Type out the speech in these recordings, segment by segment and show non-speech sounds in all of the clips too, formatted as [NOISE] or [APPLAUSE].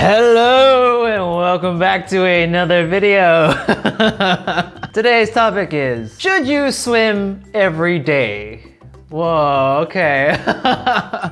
Hello and welcome back to another video. [LAUGHS] Today's topic is Should you swim every day? Whoa, okay.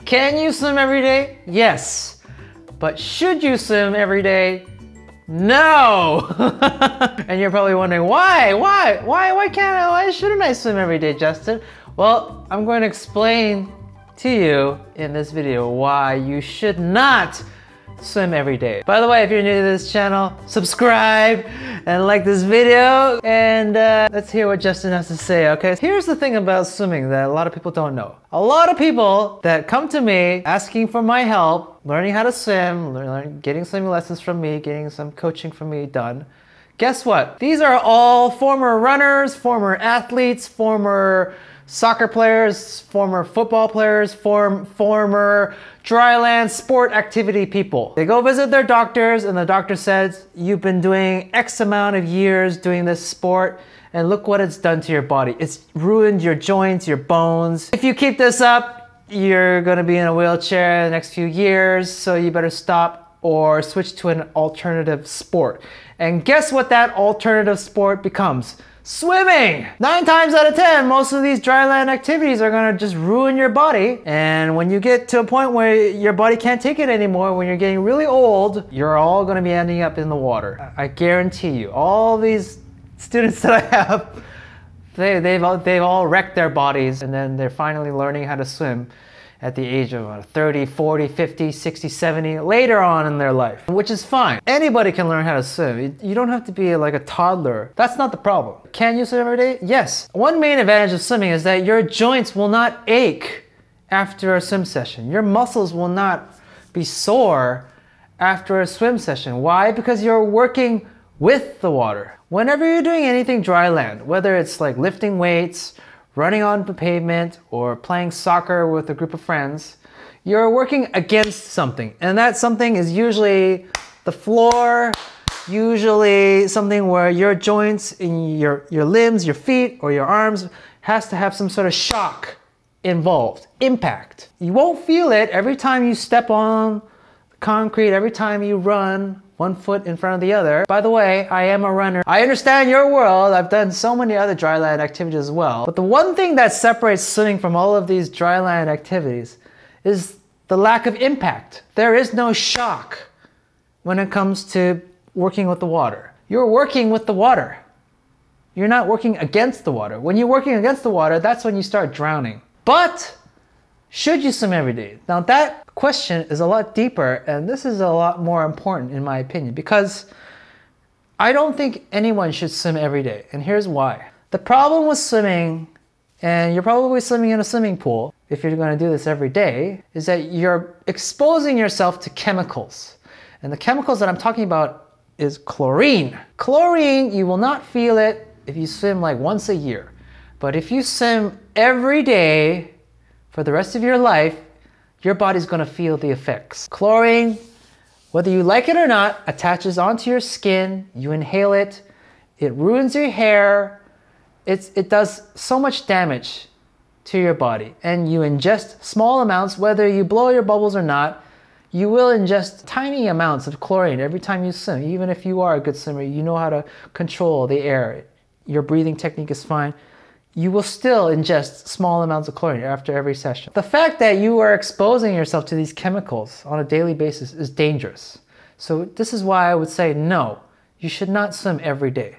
[LAUGHS] Can you swim every day? Yes. But should you swim every day? No! [LAUGHS] and you're probably wondering why? Why? Why why can't I why shouldn't I swim every day, Justin? Well, I'm going to explain to you in this video why you should not swim every day. By the way, if you're new to this channel, subscribe and like this video and uh, let's hear what Justin has to say, okay? Here's the thing about swimming that a lot of people don't know. A lot of people that come to me asking for my help, learning how to swim, learn, getting swimming lessons from me, getting some coaching from me done, guess what? These are all former runners, former athletes, former soccer players, former football players, form, former dryland sport activity people. They go visit their doctors and the doctor says, you've been doing X amount of years doing this sport and look what it's done to your body. It's ruined your joints, your bones. If you keep this up, you're gonna be in a wheelchair in the next few years, so you better stop or switch to an alternative sport. And guess what that alternative sport becomes? Swimming! Nine times out of ten, most of these dryland activities are gonna just ruin your body. And when you get to a point where your body can't take it anymore, when you're getting really old, you're all gonna be ending up in the water. I guarantee you. All these students that I have, they, they've, all, they've all wrecked their bodies and then they're finally learning how to swim at the age of 30, 40, 50, 60, 70, later on in their life, which is fine. Anybody can learn how to swim. You don't have to be like a toddler. That's not the problem. Can you swim every day? Yes. One main advantage of swimming is that your joints will not ache after a swim session. Your muscles will not be sore after a swim session. Why? Because you're working with the water. Whenever you're doing anything dry land, whether it's like lifting weights, running on the pavement, or playing soccer with a group of friends, you're working against something. And that something is usually the floor, usually something where your joints in your, your limbs, your feet, or your arms has to have some sort of shock involved, impact. You won't feel it every time you step on concrete, every time you run, one foot in front of the other. By the way, I am a runner. I understand your world. I've done so many other dryland activities as well. But the one thing that separates swimming from all of these dryland activities is the lack of impact. There is no shock when it comes to working with the water. You're working with the water. You're not working against the water. When you're working against the water, that's when you start drowning. But should you swim every day? Now that question is a lot deeper and this is a lot more important in my opinion because I don't think anyone should swim every day and here's why. The problem with swimming and you're probably swimming in a swimming pool if you're going to do this every day is that you're exposing yourself to chemicals. And the chemicals that I'm talking about is chlorine. Chlorine, you will not feel it if you swim like once a year. But if you swim every day for the rest of your life, your body's gonna feel the effects. Chlorine, whether you like it or not, attaches onto your skin, you inhale it, it ruins your hair, it's, it does so much damage to your body. And you ingest small amounts, whether you blow your bubbles or not, you will ingest tiny amounts of chlorine every time you swim. Even if you are a good swimmer, you know how to control the air. Your breathing technique is fine you will still ingest small amounts of chlorine after every session. The fact that you are exposing yourself to these chemicals on a daily basis is dangerous. So this is why I would say no, you should not swim every day.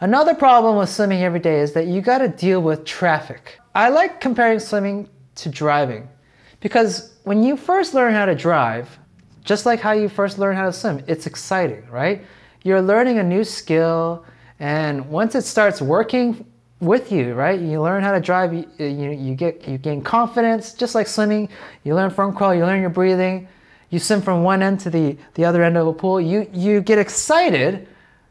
Another problem with swimming every day is that you got to deal with traffic. I like comparing swimming to driving because when you first learn how to drive, just like how you first learn how to swim, it's exciting, right? You're learning a new skill and once it starts working with you, right? You learn how to drive, you, uh, you, you, get, you gain confidence, just like swimming. You learn front crawl, you learn your breathing. You swim from one end to the, the other end of a pool. You, you get excited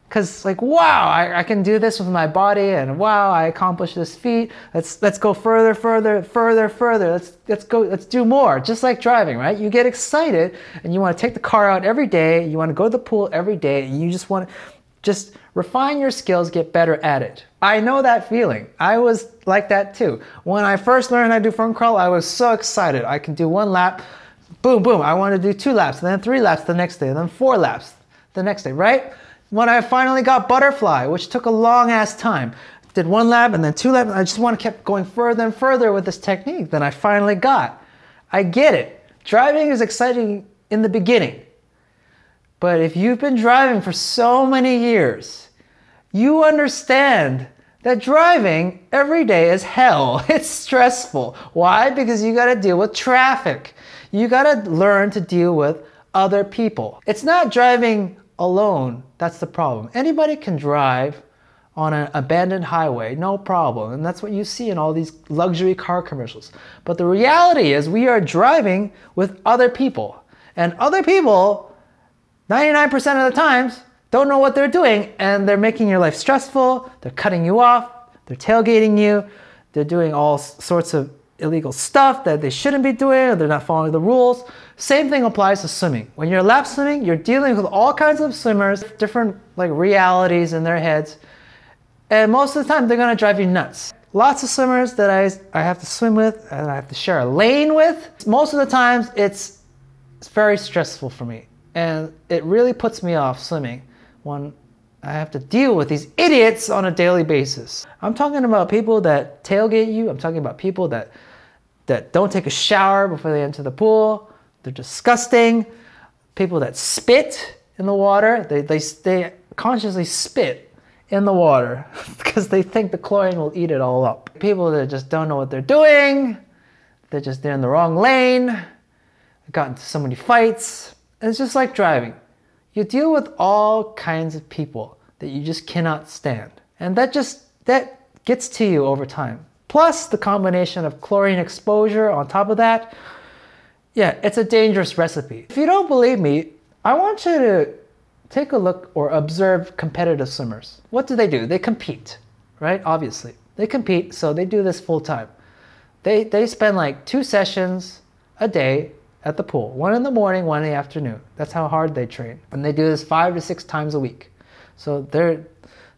because like, wow, I, I can do this with my body and wow, I accomplished this feat. Let's, let's go further, further, further, further. Let's, let's go, let's do more. Just like driving, right? You get excited and you want to take the car out every day. You want to go to the pool every day. You just want to just refine your skills, get better at it. I know that feeling. I was like that too. When I first learned how to do front crawl, I was so excited. I can do one lap, boom, boom. I want to do two laps, then three laps the next day, then four laps the next day, right? When I finally got butterfly, which took a long ass time, did one lap and then two laps. I just want to keep going further and further with this technique. Then I finally got. I get it. Driving is exciting in the beginning. But if you've been driving for so many years, you understand that driving every day is hell. [LAUGHS] It's stressful. Why? Because you got to deal with traffic. You got to learn to deal with other people. It's not driving alone that's the problem. Anybody can drive on an abandoned highway, no problem. And that's what you see in all these luxury car commercials. But the reality is, we are driving with other people. And other people, 99% of the times, don't know what they're doing and they're making your life stressful, they're cutting you off, they're tailgating you, they're doing all sorts of illegal stuff that they shouldn't be doing, they're not following the rules. Same thing applies to swimming. When you're lap swimming, you're dealing with all kinds of swimmers, different like realities in their heads. And most of the time, they're gonna drive you nuts. Lots of swimmers that I, I have to swim with and I have to share a lane with. Most of the times, it's, it's very stressful for me. And it really puts me off swimming I have to deal with these idiots on a daily basis. I'm talking about people that tailgate you. I'm talking about people that that don't take a shower before they enter the pool. They're disgusting. People that spit in the water. They they they consciously spit in the water [LAUGHS] because they think the chlorine will eat it all up. People that just don't know what they're doing. They're just they're in the wrong lane. Got into so many fights. It's just like driving. You deal with all kinds of people that you just cannot stand. And that just that gets to you over time. Plus the combination of chlorine exposure on top of that. Yeah, it's a dangerous recipe. If you don't believe me, I want you to take a look or observe competitive swimmers. What do they do? They compete, right? Obviously. They compete, so they do this full time. They, they spend like two sessions a day at the pool, one in the morning, one in the afternoon. That's how hard they train. And they do this five to six times a week. So they're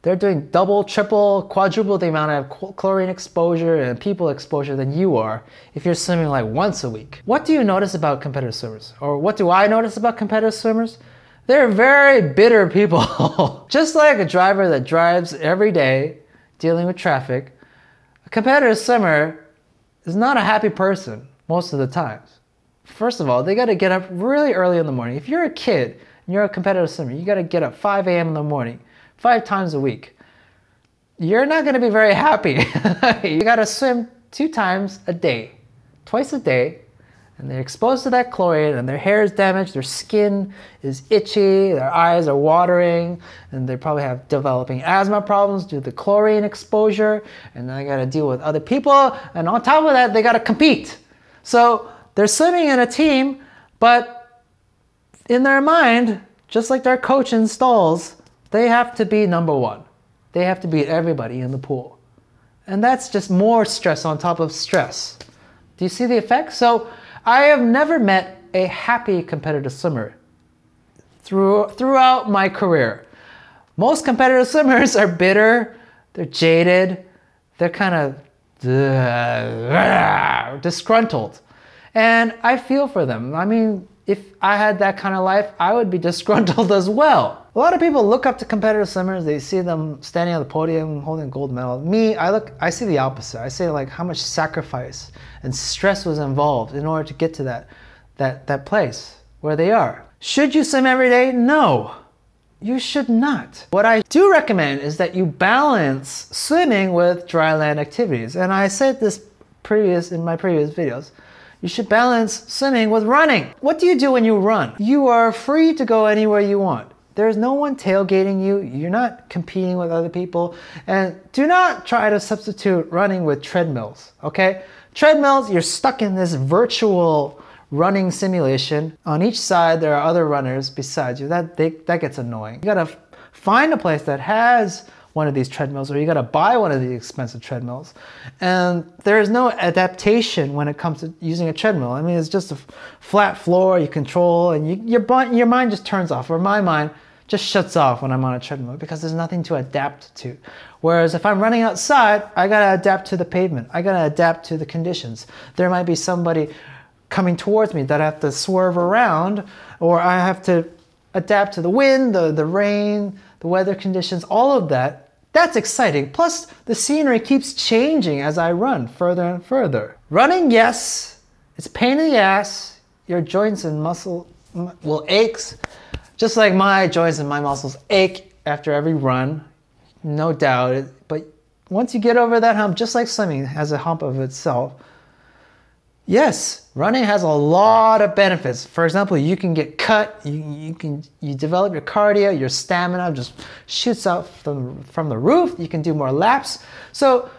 they're doing double, triple, quadruple the amount of chlorine exposure and people exposure than you are if you're swimming like once a week. What do you notice about competitive swimmers? Or what do I notice about competitive swimmers? They're very bitter people. [LAUGHS] Just like a driver that drives every day dealing with traffic, a competitive swimmer is not a happy person most of the times. First of all, they got to get up really early in the morning. If you're a kid and you're a competitive swimmer, you got to get up 5 a.m. in the morning, five times a week. You're not going to be very happy. [LAUGHS] you got to swim two times a day, twice a day, and they're exposed to that chlorine and their hair is damaged, their skin is itchy, their eyes are watering, and they probably have developing asthma problems due to the chlorine exposure, and they got to deal with other people, and on top of that, they got to compete. So they're swimming in a team, but in their mind, just like their coach installs, they have to be number one. They have to beat everybody in the pool. And that's just more stress on top of stress. Do you see the effect? So I have never met a happy competitive swimmer through, throughout my career. Most competitive swimmers are bitter, they're jaded, they're kind of disgruntled. And I feel for them. I mean, if I had that kind of life, I would be [LAUGHS] disgruntled as well. A lot of people look up to competitive swimmers. They see them standing on the podium holding a gold medal. Me, I look, I see the opposite. I see like how much sacrifice and stress was involved in order to get to that, that, that place where they are. Should you swim every day? No, you should not. What I do recommend is that you balance swimming with dry land activities. And I said this previous in my previous videos. You should balance swimming with running. What do you do when you run? You are free to go anywhere you want. There's no one tailgating you. You're not competing with other people. And do not try to substitute running with treadmills, okay? Treadmills, you're stuck in this virtual running simulation. On each side, there are other runners besides you. That, they, that gets annoying. You gotta find a place that has one of these treadmills or you got to buy one of these expensive treadmills. And there is no adaptation when it comes to using a treadmill. I mean, it's just a flat floor you control and you, your, your mind just turns off. Or my mind just shuts off when I'm on a treadmill because there's nothing to adapt to. Whereas if I'm running outside, I got to adapt to the pavement. I got to adapt to the conditions. There might be somebody coming towards me that I have to swerve around or I have to adapt to the wind, the, the rain, the weather conditions, all of that. That's exciting. Plus, the scenery keeps changing as I run further and further. Running, yes, it's pain in the ass. Your joints and muscle will aches, just like my joints and my muscles ache after every run, no doubt. But once you get over that hump, just like swimming has a hump of itself, yes, running has a lot of benefits. For example, you can get cut, you, you can you develop your cardio, your stamina just shoots out from, from the roof, you can do more laps. So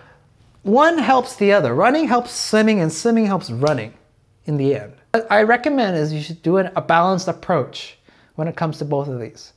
one helps the other. Running helps swimming and swimming helps running in the end. What I recommend is you should do a balanced approach when it comes to both of these.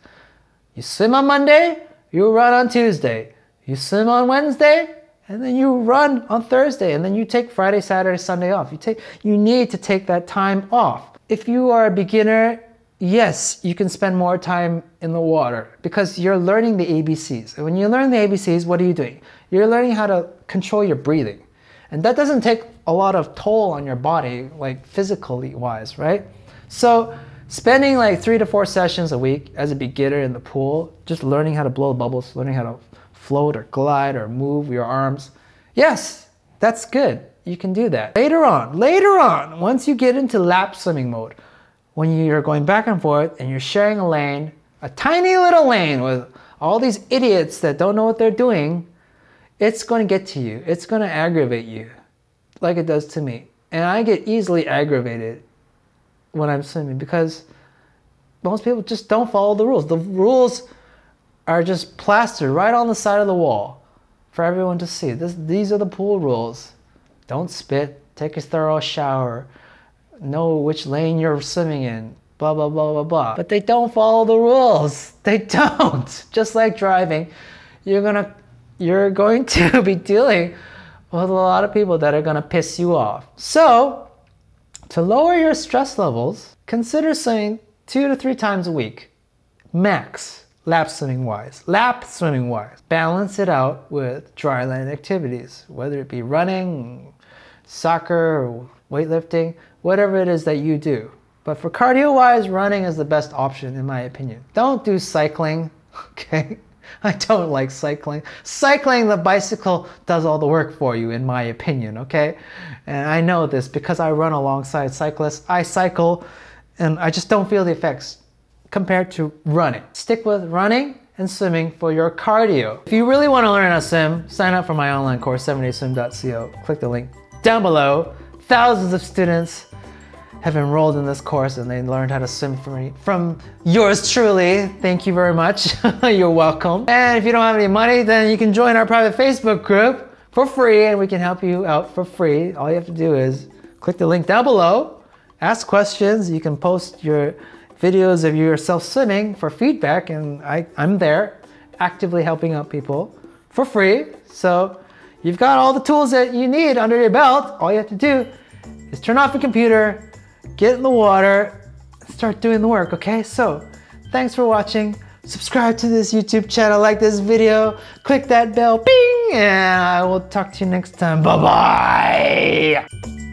You swim on Monday, you run on Tuesday. You swim on Wednesday, and then you run on Thursday, and then you take Friday, Saturday, Sunday off. You take you need to take that time off. If you are a beginner, yes, you can spend more time in the water because you're learning the ABCs. And when you learn the ABCs, what are you doing? You're learning how to control your breathing. And that doesn't take a lot of toll on your body, like physically wise, right? So spending like three to four sessions a week as a beginner in the pool, just learning how to blow bubbles, learning how to float or glide or move your arms. Yes, that's good. You can do that. Later on, later on, once you get into lap swimming mode, when you're going back and forth and you're sharing a lane, a tiny little lane with all these idiots that don't know what they're doing, it's going to get to you. It's going to aggravate you like it does to me. And I get easily aggravated when I'm swimming because most people just don't follow the rules. The rules are just plastered right on the side of the wall for everyone to see. This, these are the pool rules. Don't spit, take a thorough shower, know which lane you're swimming in, blah, blah, blah, blah, blah. But they don't follow the rules. [LAUGHS] They don't. Just like driving, you're gonna, you're going [LAUGHS] to be dealing with a lot of people that are gonna piss you off. So, to lower your stress levels, consider swimming two to three times a week, max lap swimming wise. Lap swimming wise. Balance it out with dryland activities, whether it be running, soccer, weightlifting, whatever it is that you do. But for cardio wise, running is the best option in my opinion. Don't do cycling, [LAUGHS] okay? I don't like cycling. Cycling the bicycle does all the work for you, in my opinion, okay? And I know this because I run alongside cyclists. I cycle and I just don't feel the effects compared to running. Stick with running and swimming for your cardio. If you really want to learn how to swim, sign up for my online course, 7dayswim.co. Click the link down below. Thousands of students have enrolled in this course and they learned how to swim from, from yours truly. Thank you very much. [LAUGHS] You're welcome. And if you don't have any money, then you can join our private Facebook group for free and we can help you out for free. All you have to do is click the link down below, ask questions. You can post your videos of yourself swimming for feedback, and I, I'm there actively helping out people for free. So you've got all the tools that you need under your belt. All you have to do is turn off your computer, get in the water, and start doing the work, okay? So thanks for watching. Subscribe to this YouTube channel, like this video, click that bell, bing, and I will talk to you next time. Bye-bye.